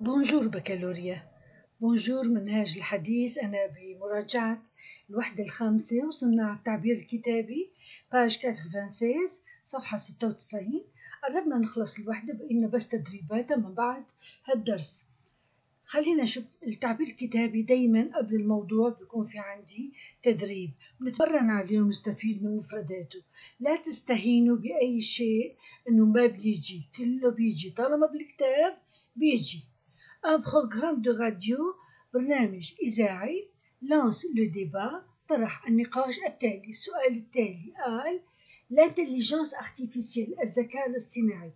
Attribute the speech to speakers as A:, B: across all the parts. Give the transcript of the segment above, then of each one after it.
A: Bonjour بكالوريا Bonjour منهاج الحديث أنا بمراجعة الوحدة الخامسة وصلنا على التعبير الكتابي page 96 صفحة ستة وتسعين قربنا نخلص الوحدة بقينا بس تدريبات من بعد هالدرس خلينا نشوف التعبير الكتابي دايما قبل الموضوع بيكون في عندي تدريب بنتمرن عليه ونستفيد من مفرداته لا تستهينوا بأي شيء إنه ما بيجي كله بيجي طالما بالكتاب بيجي un programme de radio برنامج إذاعي lance le débat طرح النقاش التالي السؤال التالي قال l'intelligence artificielle الذكاء الاصطناعي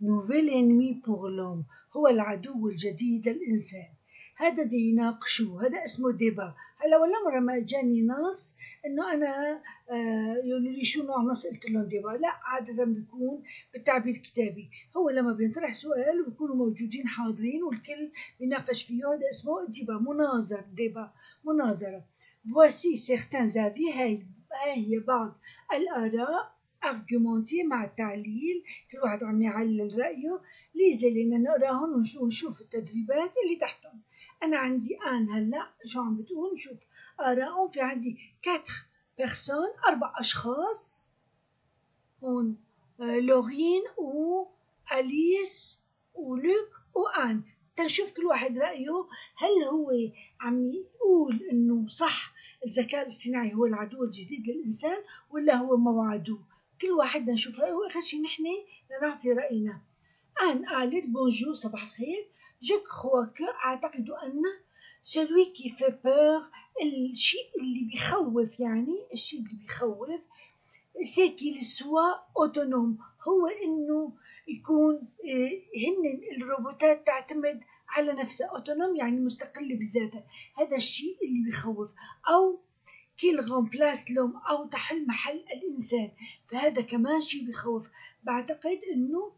A: nouvel ennemi pour l'homme هو العدو الجديد للإنسان هذا دي يناقشوه هذا اسمه débat. هلا ولا مرة ما جاني نص إنه أنا آه يقولوا لي شو نوع نص؟ قلت لهم débat. لا عادة بيكون بالتعبير الكتابي. هو لما بينطرح سؤال وبيكونوا موجودين حاضرين والكل بيناقش فيه. هذا اسمه débat مناظر débat مناظرة. Voici certains avis. هاي هي بعض الآراء. argumentés مع التعليل كل واحد عم يعلل رأيه. Lisez-les نقراهم ونشوف التدريبات اللي تحتهم. أنا عندي آن هلأ شو عم بتقول؟ نشوف آرائهم في عندي كاتر بيرسون أربع أشخاص. هون آه لورين و أليس ولوك وآن تنشوف كل واحد رأيه. هل هو عم يقول إنه صح الذكاء الاصطناعي هو العدو الجديد للإنسان ولا هو موعدوه كل واحد نشوف رأيه وآخر شي نحن نعطي رأينا. آن قالت bonjour صباح الخير. je crois que أعتقد أن celui qui fait peur الشيء اللي بيخوف يعني الشيء اللي بيخوف c'est qu'ils soient autonomes هو إنه يكون هن الروبوتات تعتمد على نفسها. autonomes يعني مستقلة بذاتها. هذا الشيء اللي بيخوف. ou qu'ils remplacent l'homme أو تحل محل الإنسان. فهذا كمان شيء بخوف. بعتقد إنه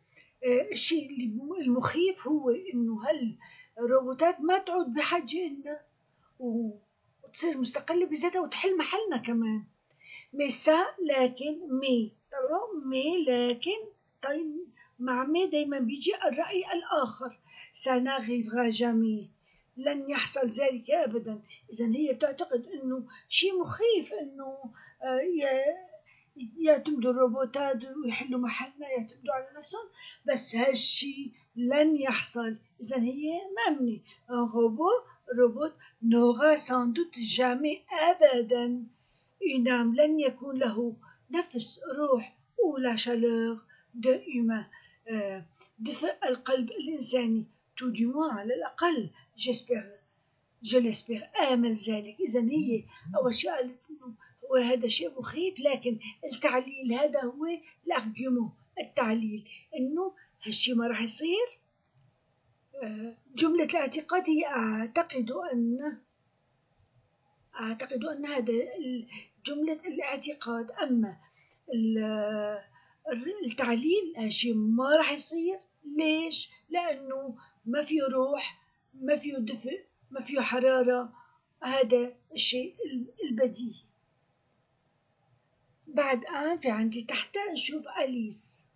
A: الشيء اللي المخيف هو إنه هل الروبوتات ما تعود بحاجة لنا وتصير مستقلة بذاتها وتحل محلنا كمان. ميسا لكن مي طبعا مي لكن طيب مع مي دايما بيجي الرأي الآخر. ça n'arrivera jamais لن يحصل ذلك أبدا. إذا هي بتعتقد أنه شيء مخيف أنه يعتمدوا الروبوتات ويحلوا محلنا يعتمدوا على نفسهم بس هالشي لن يحصل. إذا هي مأمنة روبو روبوت n'aura sans doute jamais أبدا. une âme لن يكون له نفس روح ولا chaleur de humain دفء القلب الإنساني tout du على الأقل j'espère je l'espère آمل ذلك إذا هي أول شيء قالت إنه هو هذا شيء مخيف لكن التعليل هذا هو الأرجيومون التعليل إنه هالشيء ما راح يصير جملة الاعتقاد هي أعتقد أن أعتقد أن هذا جملة الاعتقاد أما التعليل هالشيء ما راح يصير ليش؟ لأنه ما فيه روح ما فيه دفء ما فيه حرارة. هذا الشيء البديهي. بعد آن في عندي تحت نشوف أليس.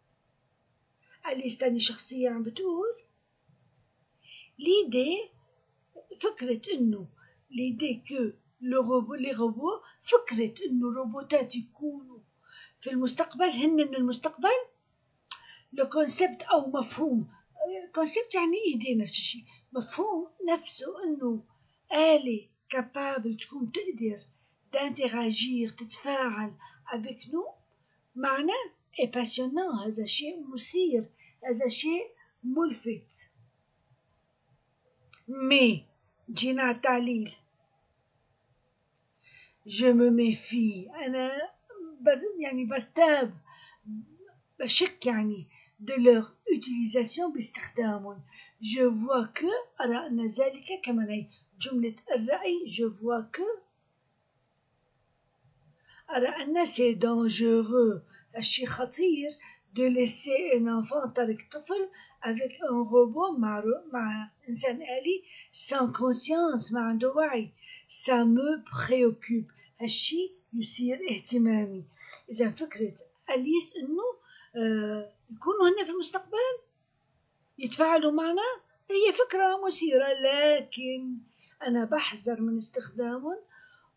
A: أليس تاني شخصية عم بتقول. ليدي فكرة إنه ليدي كو لي روبو فكرة إنه الروبوتات يكونوا في المستقبل هن المستقبل. le concept أو مفهوم. concept يعني idée نفس الشيء. مفهوم؟ نفسه إنه آلة capable تكون تقدر d'interagir تتفاعل avec nous معنا est passionnant هذا شيء مثير. هذا شيء ملفت. mais جينا على التعليل. je me méfie أنا يعني برتاب. بشك يعني. De leur utilisation باستخدامهم je vois que أرى أن ذلك كما هي جملة الرأي je vois que أرى أن c'est dangereux الشيء خطير de laisser un enfant ترك طفل avec un robot مع مع إنسان آلي sans conscience ما عنده وعي ça me préoccupe. هالشيء يثير اهتمامي إذا فكرة أليس إنه آه يكونوا هن في المستقبل؟ يتفاعلوا معنا؟ هي فكرة مثيرة لكن أنا بحذر من استخدامهم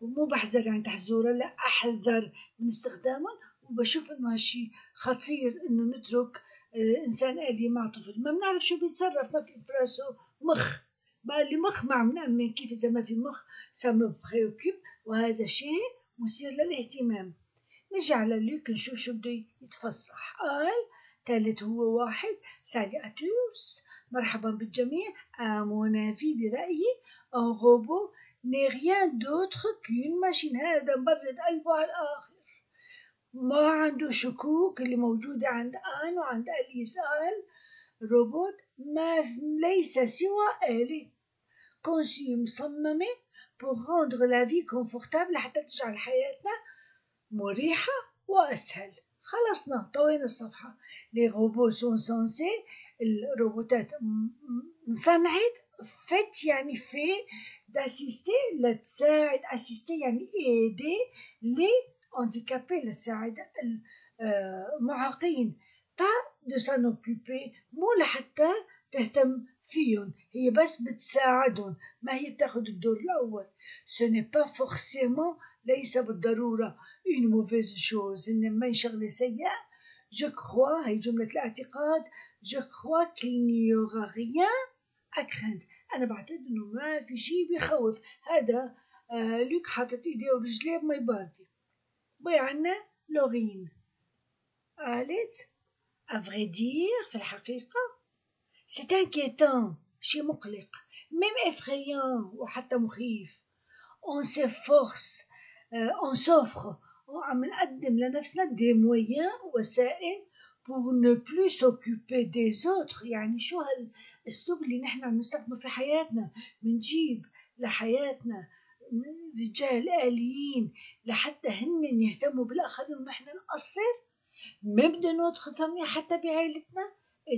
A: ومو بحذر يعني تحذورا لا أحذر من استخدامهم وبشوف إنه هالشي خطير إنه نترك إنسان آلي مع طفل. ما بنعرف شو بيتصرف ما في فراسه مخ. بقى اللي مخ ما عم نأمن كيف إذا ما في مخ ça me préoccupe وهذا شيء مثير للاهتمام. نجي على لوك نشوف شو بده يتفصح قال ثالث هو واحد salut à tous مرحبا بالجميع. à mon avis برأيي un robot n'est rien d'autre qu'une machine هذا مبرد قلبه على الآخر. ما عنده شكوك اللي موجودة عند آن وعند أليس قال روبوت ما ليس سوى آلة conçue مصممة pour rendre la vie confortable حتى تجعل حياتنا مريحة وأسهل. خلصنا طوينا الصفحة. les robots sont censés الروبوتات انصنعت faits يعني في d'assister لتساعد assister يعني aider les handicapés لتساعد المعاقين. pas de s'en occuper مو لحتى تهتم فيهم هي بس بتساعدهم. ما هي بتاخد الدور الأول. c'est pas forcément ليس بالضرورة. Une mauvaise chose. إنما شغلة سيئة je crois هي جملة الاعتقاد je crois qu'il n'y aura rien à craindre. أنا بعتقد إنه ما في شي بيخوف هذا آه لوك حاطط إيديه ورجليه بمي باردة بي عنا لورين قالت à vrai dire في الحقيقة c'est inquiétant شي مقلق même effrayant وحتى مخيف on s'offre on s'offre عم نقدم لنفسنا des moyens وسائل pour ne plus s'occuper des autres. يعني شو هالاسلوب اللي نحن عم نستخدمه في حياتنا؟ بنجيب لحياتنا رجال آليين لحتى هن يهتموا بالآخرين ونحن نقصر. ما بدنا ندخل famille حتى بعائلتنا.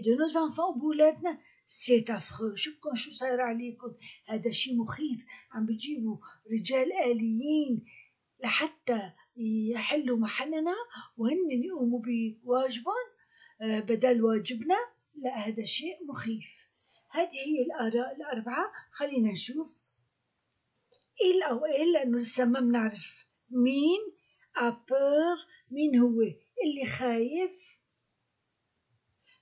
A: de nos enfants بولادنا. c'est affreux شوفكم شو صاير عليكم. هذا شي مخيف. عم بتجيبوا رجال آليين. لحتى يحلوا محلنا وهن يقوموا بواجبهم بدل واجبنا لا هذا شيء مخيف. هذه هي الآراء الأربعة. خلينا نشوف. Elle ou il لأنه لسه ما بنعرف مين a peur مين هو اللي خايف؟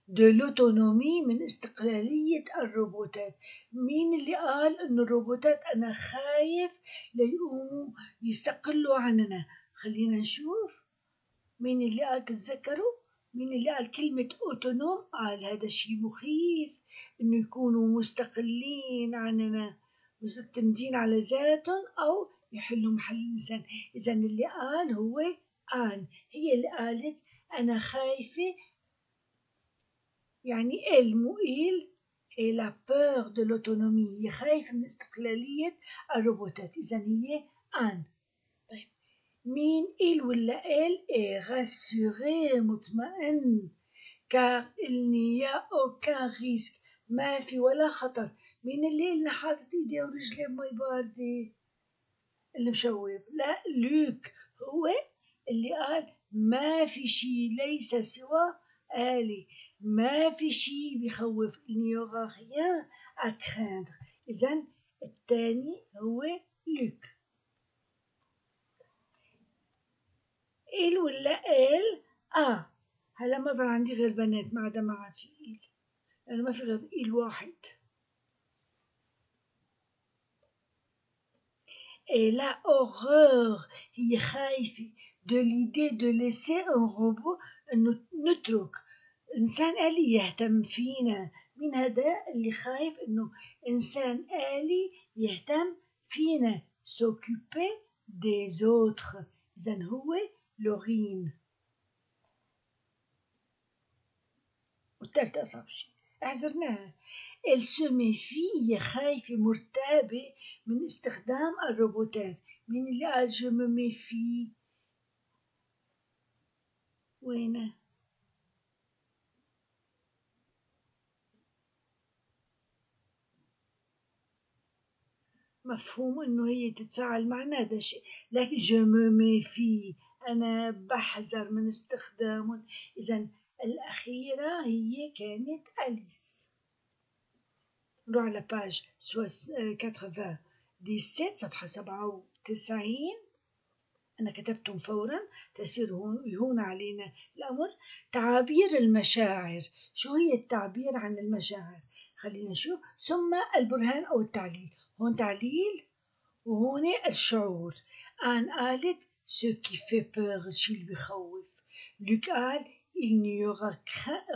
A: de l'autonomie من استقلالية الروبوتات. مين اللي قال إنه الروبوتات أنا خايف ليقوموا يستقلوا عننا؟ خلينا نشوف مين اللي قال تتذكروا؟ مين اللي قال كلمة أوتونوم؟ قال هذا شيء مخيف إنه يكونوا مستقلين عننا معتمدين على ذاتهم أو يحلوا محل الإنسان. إذا اللي قال هو آن هي اللي قالت أنا خايفة. يعني ال مو إل et la peur de خايفة من استقلالية الروبوتات. إذا هي آن. مين إل ولا إل؟ إيه rassuré مطمئن. car il n'y a aucun ما في ولا خطر. مين اللي إلنا حاطط إيديه ورجليه بمي باردة اللي مشوب. لا لوك. هو اللي قال ما في شي ليس سوى آلي. ما في شي aura rien à craindre. إذا الثاني هو لوك. إل ولا إل آه. هلا ما ضل عندي غير بنات ما عدا ما عاد في إل لأنه ما في غير إل واحد. Et la هي خايفة de l'idée de laisser un robot نترك إنسان آلي يهتم فينا. مين هذا اللي خايف إنه إنسان آلي يهتم فينا؟ S'occuper des autres. إذا هو لورين والثالثة أصعب شيء méfie هي خايفة مرتابة من استخدام الروبوتات مين اللي قال méfie. وينه مفهوم انه هي تتفاعل معنا هذا الشيء لكن je me méfie. أنا بحذر من استخدامهم اذا الأخيرة هي كانت أليس. نروح على باج 97 صفحة 97 أنا كتبتهم فورا تسير يهون علينا الأمر. تعابير المشاعر. شو هي التعبير عن المشاعر؟ خلينا نشوف. ثم البرهان أو التعليل. هون تعليل وهون الشعور. Anne قالت ce qui fait peur الشي اللي بخوف لوك قال il n'y aura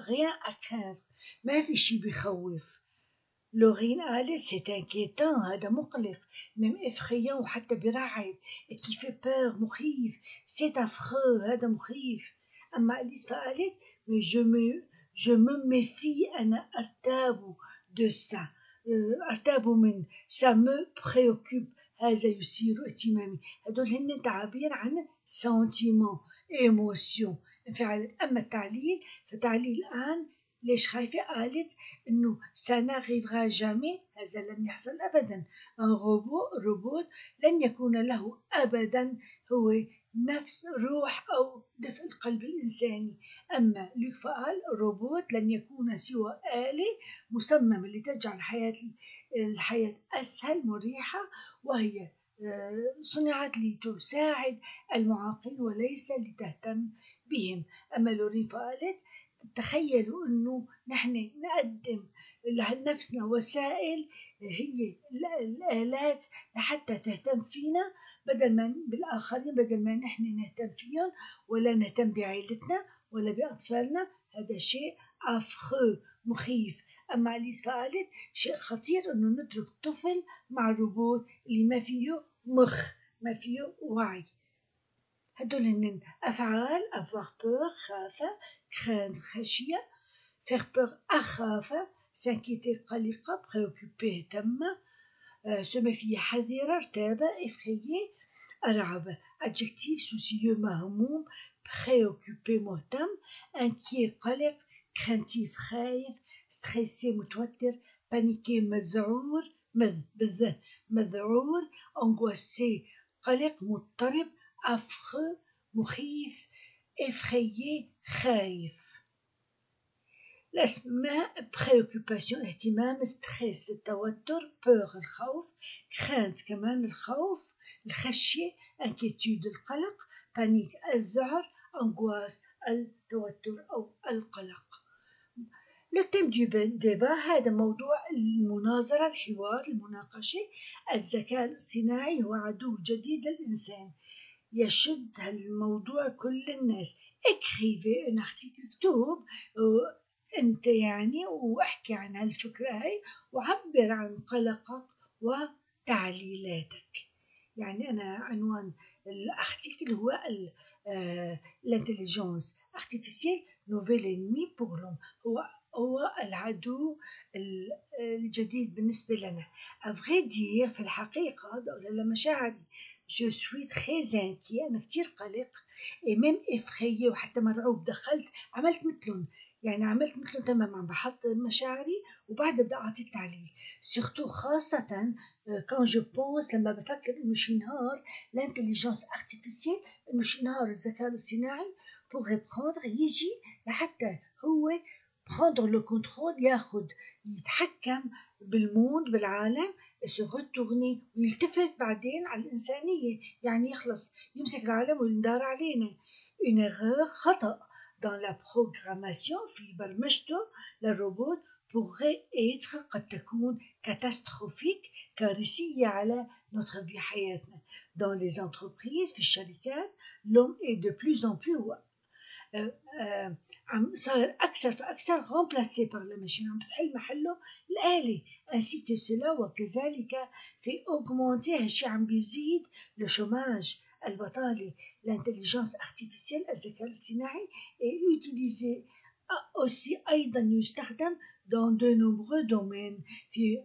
A: rien à craindre. ما في شي بخوف لورين قالت c'est inquiétant هذا مقلق ميم افخيان وحتى برعب كي في بور مخيف سيت افخو هذا مخيف اما اليس فقالت مي جو مي جو مو ميفي أنا ارتاب دو سا ارتاب من سا مو بريوكوب هذا يثير اهتمامي. هدول هن تعابير عن سنتيمون ايموسيون انفعال أما التعليل فتعليل الآن ليش خايفة؟ قالت إنه سنغيبغا جامي هذا لن يحصل روبو روبوت لن يكون له أبدا. هو نفس روح أو دفء القلب الإنساني. أما لوك فقال روبوت لن يكون سوى آلة مصممة لتجعل الحياة الحياة أسهل مريحة وهي صنعت لتساعد المعاقين وليس لتهتم بهم. أما لورين فقالت تخيلوا إنه نحن نقدم لنفسنا وسائل هي الآلات لحتى تهتم فينا بدل ما بالآخرين بدل ما نحن نهتم فيهم ولا نهتم بعائلتنا ولا بأطفالنا هذا شيء افخو مخيف. أما أليس فقالت شيء خطير إنه نترك طفل مع روبوت اللي ما فيه مخ ما فيه وعي. هادو لنن أفعال أفوار بور خاف كرين خشية فير بور اخاف سانكيتي قلقة بخيوكيبي تما آه، سمفية حذرة ارتابة افخية أرعب adjectif soucieux marmoum préoccupé motam inquiet قلق craintif خايف stressé متوتر paniqué مزعور مذ بذ مذعور angoissé قلق مضطرب affreux مخيف effrayé خايف الأسماء préoccupation اهتمام stress التوتر peur الخوف crainte كمان الخوف الخشية inquiétude القلق panique الذعر angoisse التوتر أو القلق le thème de débat هذا موضوع المناظرة الحوار المناقشة الذكاء الاصطناعي هو عدو جديد للإنسان يشد هالموضوع كل الناس. écrivez un article أنت يعني واحكي عن هالفكرة هاي وعبر عن قلقك وتعليلاتك. يعني أنا عنوان ال article هو l'intelligence artificielle nouvel ennemi pour l'homme هو هو العدو الجديد بالنسبة لنا. à vrai dire في الحقيقة ولا مشاعري. je suis très inquiet أنا كتير قلق et même effrayé وحتى مرعوب. دخلت عملت مثلهم. يعني عملت مثلهم تمام عم بحط مشاعري وبعدها بدي أعطي التعليل. surtout خاصة quand je pense لما بفكر إنه شي نهار l'intelligence artificielle إنه شي نهار الذكاء الاصطناعي pourrait prendre يجي لحتى هو prendre le contrôle ياخد يتحكم بال monde بالعالم se retourner ويلتفت بعدين على الإنسانية يعني يخلص يمسك العالم ويندار علينا une erreur خطأ dans la programmation في برمجته للروبوت pourrait être قد تكون catastrophique كارثية على notre vie حياتنا dans les entreprises في الشركات l'homme est de plus en plus عم صار أكثر فأكثر remplacé par la machine. عم بتحل محله الآلة ainsi que cela وكذلك في augmenter هالشي عم بيزيد le chômage البطالة l'intelligence artificielle الذكاء الاصطناعي utilisé aussi أيضا يستخدم dans de nombreux domaines. في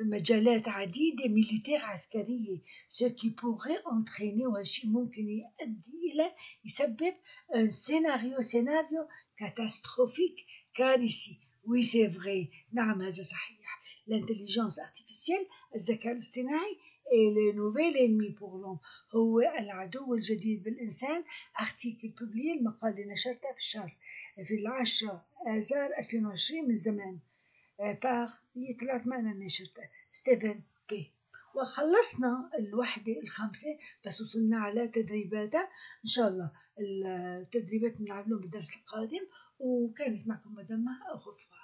A: مجالات عديدة militaire عسكرية ce qui pourrait entraîner وهالشي ممكن يؤدي إلى يسبب un scénario scénario catastrophique كارثي oui c'est vrai نعم هذا صحيح l'intelligence artificielle الذكاء الاصطناعي est nouvel ennemi pour l'homme هو العدو الجديد بالإنسان article publié المقال اللي نشرته في الشهر في العشرة آذار 2020 من زمان. par طلعت معنا نشرته ستيفن بي. وخلصنا الوحدة الخامسة بس وصلنا على تدريباتها. إن شاء الله التدريبات بنعملهم بالدرس القادم. وكانت معكم مدام غفران